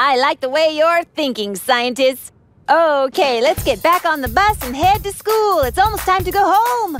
I like the way you're thinking, scientists. Okay, let's get back on the bus and head to school. It's almost time to go home.